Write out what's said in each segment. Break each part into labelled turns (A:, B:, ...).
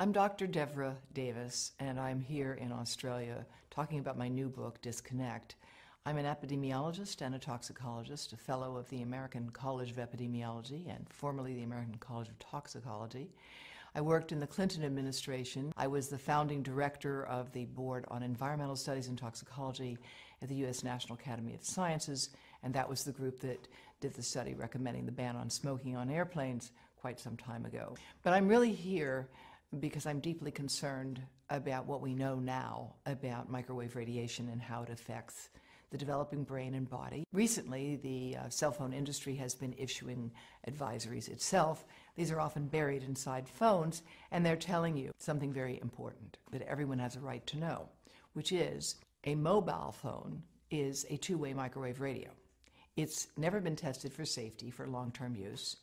A: I'm Dr. Devra Davis, and I'm here in Australia talking about my new book, Disconnect. I'm an epidemiologist and a toxicologist, a fellow of the American College of Epidemiology and formerly the American College of Toxicology. I worked in the Clinton administration. I was the founding director of the Board on Environmental Studies and Toxicology at the U.S. National Academy of Sciences, and that was the group that did the study recommending the ban on smoking on airplanes quite some time ago. But I'm really here because I'm deeply concerned about what we know now about microwave radiation and how it affects the developing brain and body. Recently, the uh, cell phone industry has been issuing advisories itself. These are often buried inside phones, and they're telling you something very important that everyone has a right to know, which is a mobile phone is a two way microwave radio. It's never been tested for safety for long term use,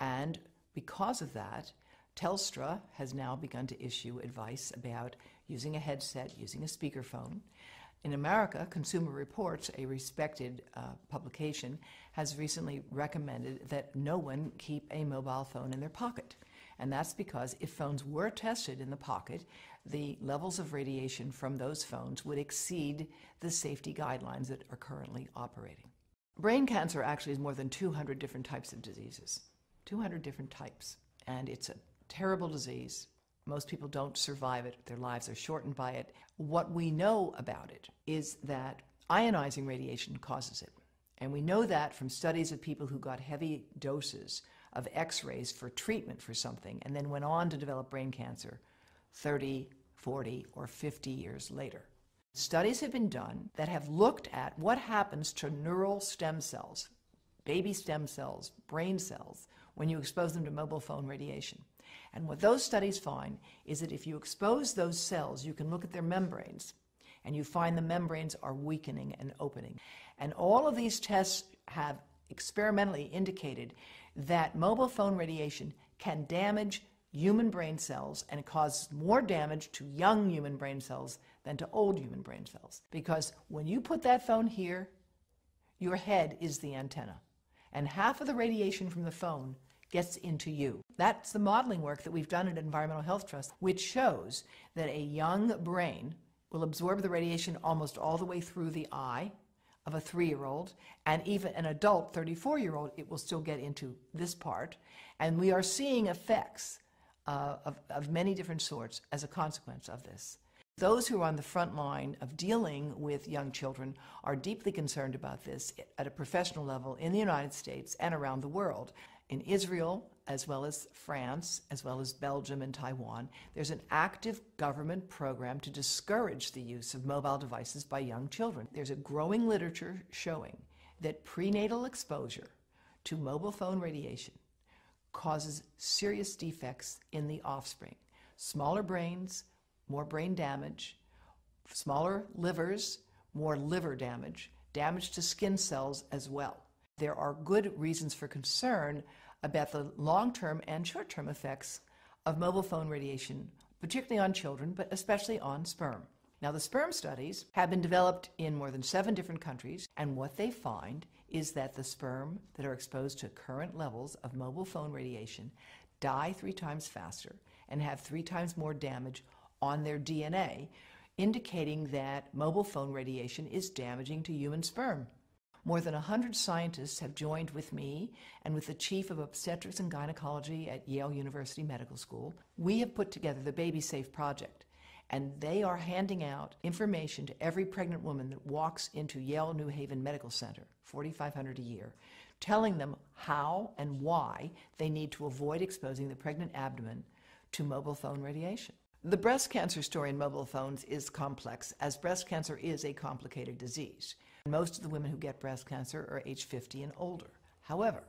A: and because of that, Telstra has now begun to issue advice about using a headset, using a speakerphone. In America, Consumer Reports, a respected uh, publication, has recently recommended that no one keep a mobile phone in their pocket. And that's because if phones were tested in the pocket, the levels of radiation from those phones would exceed the safety guidelines that are currently operating. Brain cancer actually is more than 200 different types of diseases, 200 different types. And it's a terrible disease. Most people don't survive it, their lives are shortened by it. What we know about it is that ionizing radiation causes it. And we know that from studies of people who got heavy doses of x rays for treatment for something and then went on to develop brain cancer 30, 40, or 50 years later. Studies have been done that have looked at what happens to neural stem cells, baby stem cells, brain cells, when you expose them to mobile phone radiation. And what those studies find is that if you expose those cells, you can look at their membranes, and you find the membranes are weakening and opening. And all of these tests have experimentally indicated that mobile phone radiation can damage human brain cells and cause more damage to young human brain cells than to old human brain cells. Because when you put that phone here, your head is the antenna. And half of the radiation from the phone gets into you. That's the modeling work that we've done at Environmental Health Trust, which shows that a young brain will absorb the radiation almost all the way through the eye of a three year old, and even an adult 34 year old, it will still get into this part. And we are seeing effects uh, of, of many different sorts as a consequence of this. Those who are on the front line of dealing with young children are deeply concerned about this at a professional level in the United States and around the world in Israel, as well as France, as well as Belgium and Taiwan, there's an active government program to discourage the use of mobile devices by young children. There's a growing literature showing that prenatal exposure to mobile phone radiation causes serious defects in the offspring. Smaller brains, more brain damage, smaller livers, more liver damage, damage to skin cells as well there are good reasons for concern about the long term and short term effects of mobile phone radiation, particularly on children, but especially on sperm. Now, the sperm studies have been developed in more than seven different countries, and what they find is that the sperm that are exposed to current levels of mobile phone radiation die three times faster and have three times more damage on their DNA, indicating that mobile phone radiation is damaging to human sperm. More than 100 scientists have joined with me and with the chief of obstetrics and gynecology at Yale University Medical School. We have put together the Baby Safe Project, and they are handing out information to every pregnant woman that walks into Yale New Haven Medical Center, 4500 a year, telling them how and why they need to avoid exposing the pregnant abdomen to mobile phone radiation. The breast cancer story in mobile phones is complex, as breast cancer is a complicated disease. Most of the women who get breast cancer are age 50 and older. However,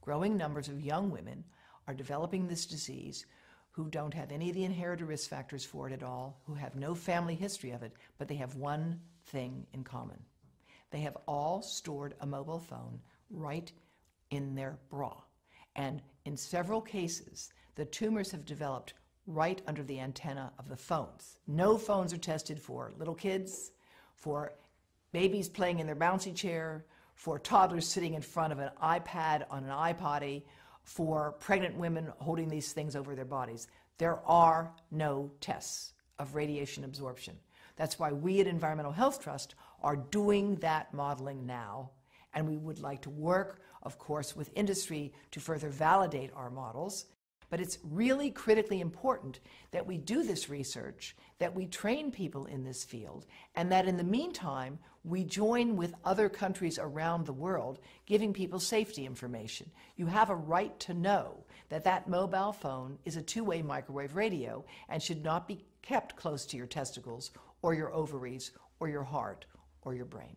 A: growing numbers of young women are developing this disease who don't have any of the inherited risk factors for it at all, who have no family history of it, but they have one thing in common. They have all stored a mobile phone right in their bra. And in several cases, the tumors have developed right under the antenna of the phones. No phones are tested for little kids, for babies playing in their bouncy chair, for toddlers sitting in front of an iPad on an iPotty, for pregnant women holding these things over their bodies. There are no tests of radiation absorption. That's why we at Environmental Health Trust are doing that modeling now, and we would like to work, of course, with industry to further validate our models. But it's really critically important that we do this research, that we train people in this field, and that in the meantime, we join with other countries around the world giving people safety information. You have a right to know that that mobile phone is a two-way microwave radio and should not be kept close to your testicles or your ovaries or your heart or your brain.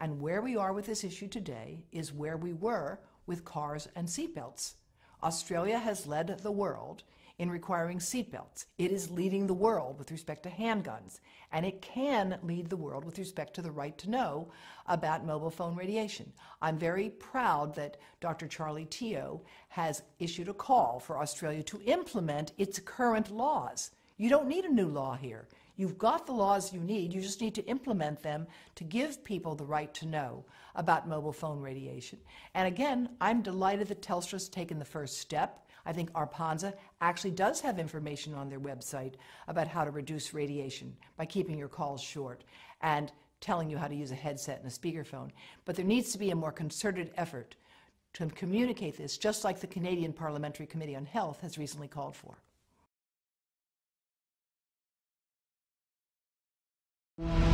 A: And where we are with this issue today is where we were with cars and seatbelts. Australia has led the world in requiring seatbelts. It is leading the world with respect to handguns, and it can lead the world with respect to the right to know about mobile phone radiation. I'm very proud that Dr. Charlie Teo has issued a call for Australia to implement its current laws. You don't need a new law here. You've got the laws you need, you just need to implement them to give people the right to know about mobile phone radiation. And again, I'm delighted that Telstra's taken the first step. I think ARPANSA actually does have information on their website about how to reduce radiation by keeping your calls short and telling you how to use a headset and a speakerphone. But there needs to be a more concerted effort to communicate this, just like the Canadian Parliamentary Committee on Health has recently called for.
B: You